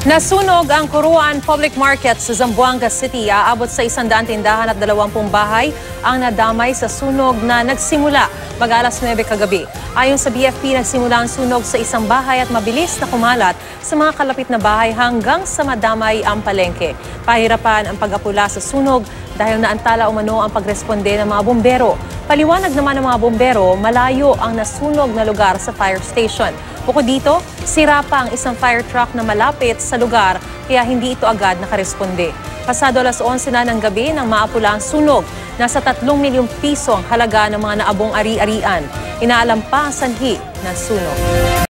Nasunog ang Kuruan Public Market sa Zamboanga City. Aabot sa isang daan tindahan at dalawampung bahay ang nadamay sa sunog na nagsimula mag-alas 9 kagabi. Ayon sa BFP, nagsimula ang sunog sa isang bahay at mabilis na kumalat sa mga kalapit na bahay hanggang sa madamay ang palengke. Pahirapan ang pag-apula sa sunog dahil naantala umano ang pagresponde ng mga bombero. Paliwanag naman ng mga bombero, malayo ang nasunog na lugar sa fire station. Bukod dito, sira pa ang isang fire truck na malapit sa lugar kaya hindi ito agad nakaresponde. Pasado alas 11 na ng gabi nang maapula ang sunog, nasa 3 milyong piso ang halaga ng mga naabong ari-arian. Inaalam pa ang sanhi ng sunog.